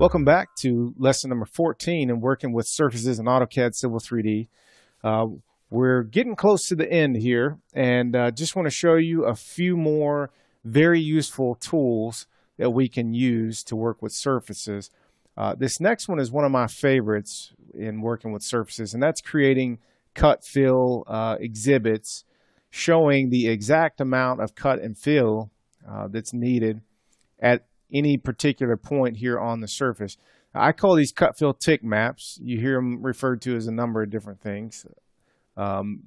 Welcome back to lesson number 14 and working with surfaces in AutoCAD Civil 3D. Uh, we're getting close to the end here and uh, just want to show you a few more very useful tools that we can use to work with surfaces. Uh, this next one is one of my favorites in working with surfaces and that's creating cut fill uh, exhibits showing the exact amount of cut and fill uh, that's needed at any particular point here on the surface. I call these cut fill tick maps. You hear them referred to as a number of different things. Um,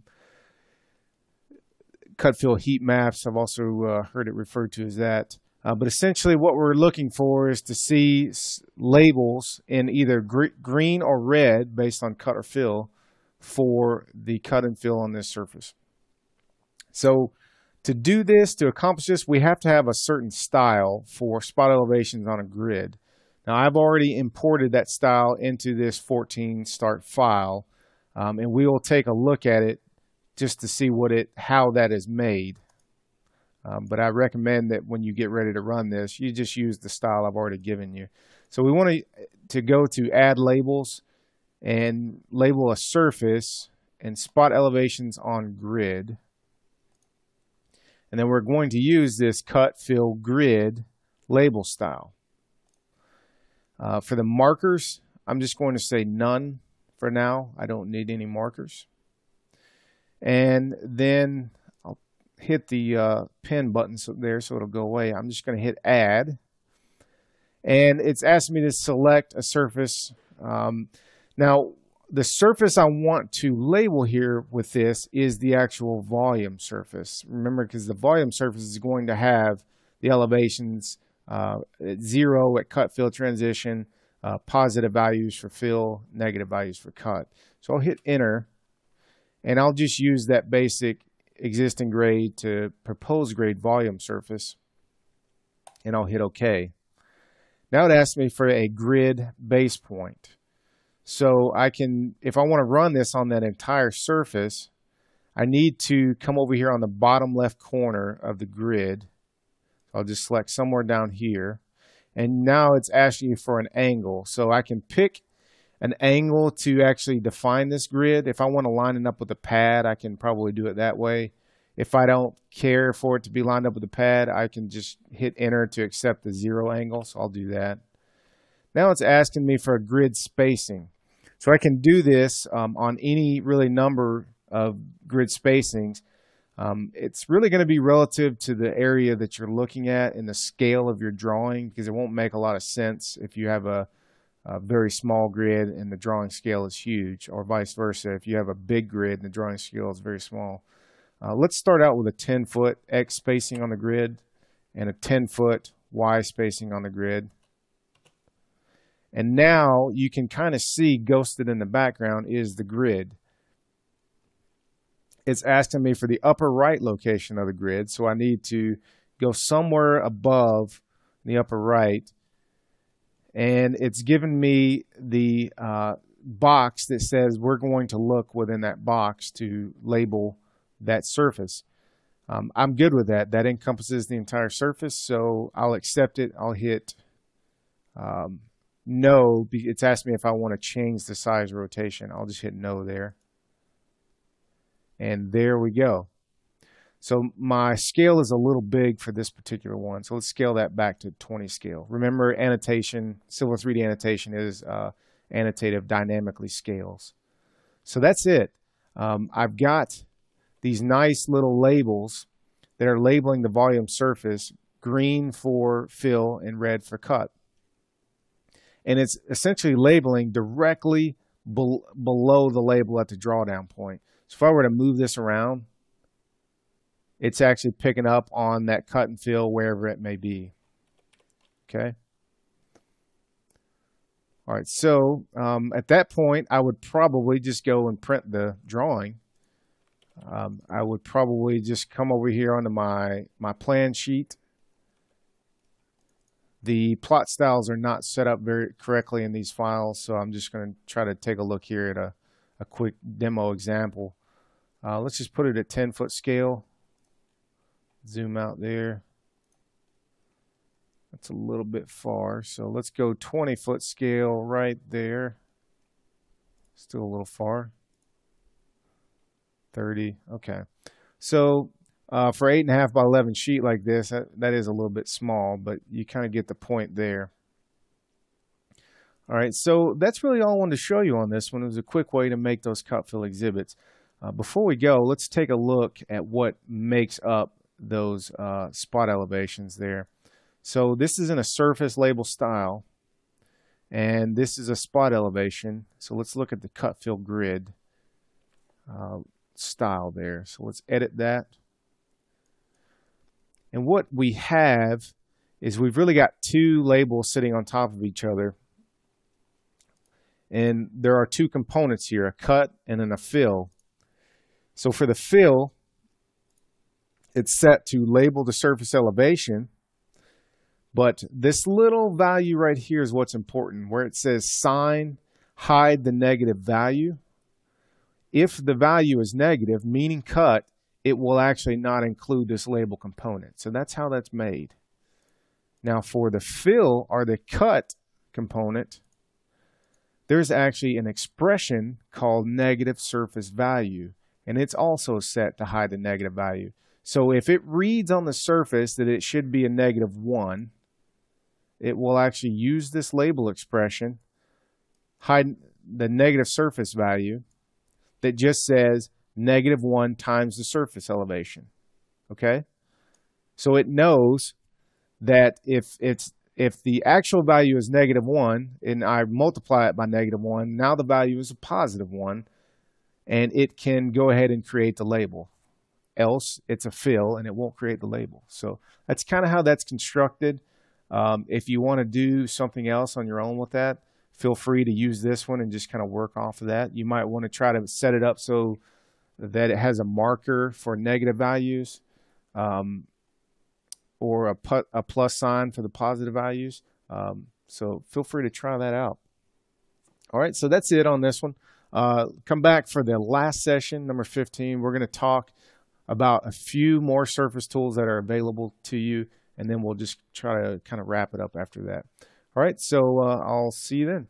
cut fill heat maps, I've also uh, heard it referred to as that. Uh, but essentially what we're looking for is to see labels in either gr green or red based on cut or fill for the cut and fill on this surface. So to do this, to accomplish this, we have to have a certain style for spot elevations on a grid. Now, I've already imported that style into this 14 start file, um, and we will take a look at it just to see what it, how that is made. Um, but I recommend that when you get ready to run this, you just use the style I've already given you. So we want to, to go to add labels and label a surface and spot elevations on grid. And then we're going to use this cut fill grid label style. Uh, for the markers, I'm just going to say none for now. I don't need any markers. And then I'll hit the uh, pen button so there so it'll go away. I'm just going to hit add. And it's asking me to select a surface. Um, now, the surface I want to label here with this is the actual volume surface. Remember, because the volume surface is going to have the elevations uh, at zero at cut fill transition, uh, positive values for fill, negative values for cut. So I'll hit enter and I'll just use that basic existing grade to propose grade volume surface and I'll hit OK. Now it asks me for a grid base point. So I can, if I want to run this on that entire surface, I need to come over here on the bottom left corner of the grid. I'll just select somewhere down here. And now it's asking you for an angle. So I can pick an angle to actually define this grid. If I want to line it up with a pad, I can probably do it that way. If I don't care for it to be lined up with a pad, I can just hit enter to accept the zero angle. So I'll do that. Now it's asking me for a grid spacing. So I can do this um, on any really number of grid spacings. Um, it's really going to be relative to the area that you're looking at and the scale of your drawing because it won't make a lot of sense if you have a, a very small grid and the drawing scale is huge or vice versa if you have a big grid and the drawing scale is very small. Uh, let's start out with a 10 foot X spacing on the grid and a 10 foot Y spacing on the grid. And now you can kind of see ghosted in the background is the grid. It's asking me for the upper right location of the grid. So I need to go somewhere above the upper right. And it's given me the uh, box that says we're going to look within that box to label that surface. Um, I'm good with that. That encompasses the entire surface, so I'll accept it. I'll hit um, no, it's asked me if I want to change the size rotation. I'll just hit no there. And there we go. So my scale is a little big for this particular one. So let's scale that back to 20 scale. Remember annotation, Civil 3D annotation is uh, annotative dynamically scales. So that's it. Um, I've got these nice little labels that are labeling the volume surface, green for fill and red for cut and it's essentially labeling directly be below the label at the drawdown point. So if I were to move this around, it's actually picking up on that cut and fill wherever it may be. Okay. All right, so um, at that point, I would probably just go and print the drawing. Um, I would probably just come over here onto my, my plan sheet the plot styles are not set up very correctly in these files, so I'm just going to try to take a look here at a, a quick demo example. Uh, let's just put it at 10 foot scale. Zoom out there. That's a little bit far. So let's go 20 foot scale right there. Still a little far. 30. Okay. So uh, for 8.5 by 11 sheet like this, that, that is a little bit small, but you kind of get the point there. All right, so that's really all I wanted to show you on this one. It was a quick way to make those cut fill exhibits. Uh, before we go, let's take a look at what makes up those uh, spot elevations there. So this is in a surface label style, and this is a spot elevation. So let's look at the cut fill grid uh, style there. So let's edit that. And what we have is we've really got two labels sitting on top of each other. And there are two components here, a cut and then a fill. So for the fill, it's set to label the surface elevation. But this little value right here is what's important, where it says sign, hide the negative value. If the value is negative, meaning cut, it will actually not include this label component. So that's how that's made. Now for the fill or the cut component, there's actually an expression called negative surface value, and it's also set to hide the negative value. So if it reads on the surface that it should be a negative 1, it will actually use this label expression, hide the negative surface value that just says negative 1 times the surface elevation. Okay? So it knows that if it's if the actual value is negative 1 and I multiply it by negative 1, now the value is a positive 1 and it can go ahead and create the label. Else it's a fill and it won't create the label. So that's kind of how that's constructed. Um, if you want to do something else on your own with that, feel free to use this one and just kind of work off of that. You might want to try to set it up so that it has a marker for negative values um, or a, put, a plus sign for the positive values. Um, so feel free to try that out. All right, so that's it on this one. Uh, come back for the last session, number 15. We're going to talk about a few more surface tools that are available to you, and then we'll just try to kind of wrap it up after that. All right, so uh, I'll see you then.